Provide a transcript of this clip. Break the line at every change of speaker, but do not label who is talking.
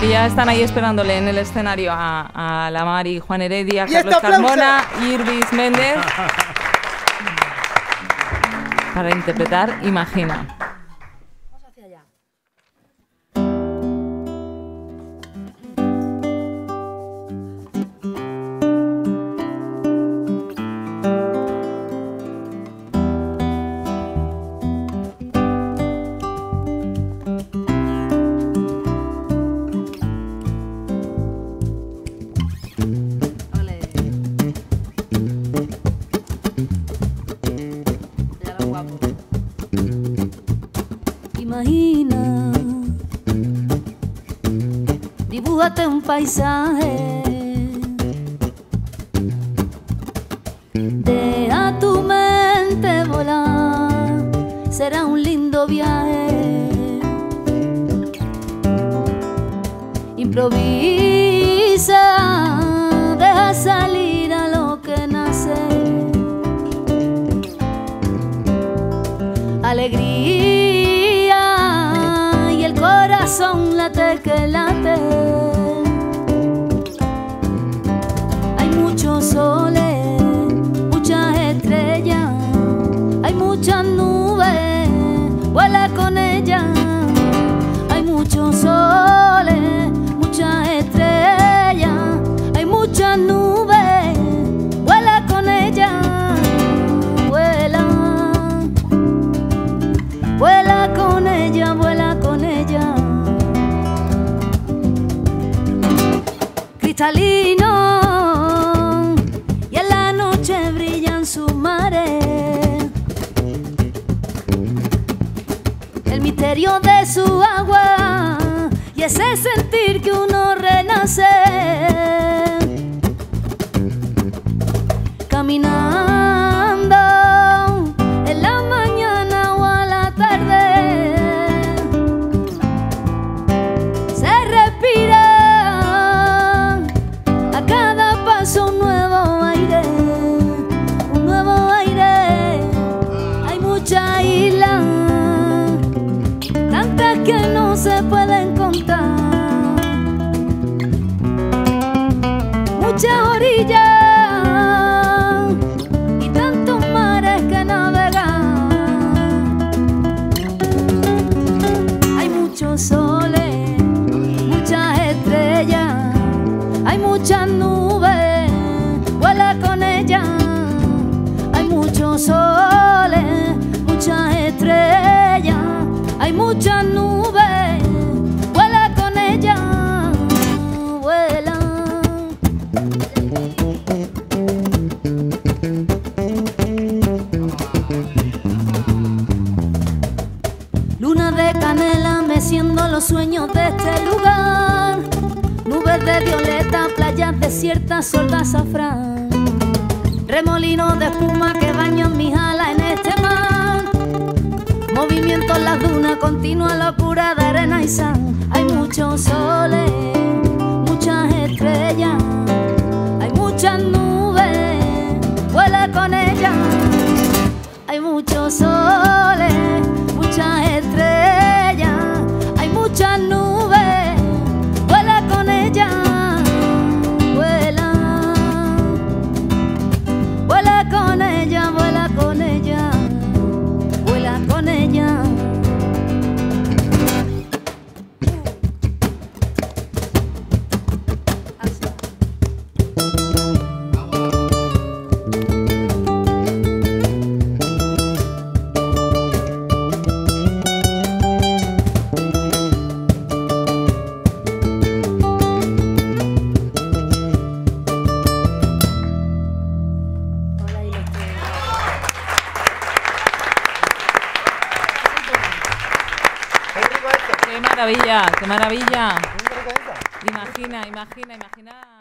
Que ya están ahí esperándole en el escenario a, a la Mari, Juan Heredia,
Y
Carlos
este aplauso.
Carmona y Irvis Méndez para interpretar. Imagina,
un paisaje. Deja tu mente volar, será un lindo viaje. Improvisa, deja salir a lo que nace. Alegría y el corazón late que late. Muchas nubes, vuela con ellas. Hay muchos soles, muchas estrellas, hay muchas nubes, vuela con ellas. Vuela. Vuela con ella, vuela con ella. Cristalino de su agua y ese sentir que uno renace. Muchas orillas sueños de este lugar. Nubes de violeta, playas desiertas, sol de azafrán. Remolinos de espuma que bañan mis alas en este mar. Movimiento en las dunas, continua locura de arena y sal. Hay muchos soles,
¡Qué maravilla! ¡Qué maravilla! Imagina, imagina, imagina.